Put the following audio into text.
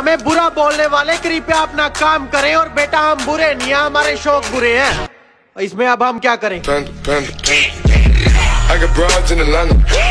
हमें बुरा बोलने वाले कृपया अपना काम करें और बेटा हम बुरे नहीं है हमारे शौक बुरे हैं इसमें अब हम क्या करें Panda. I got.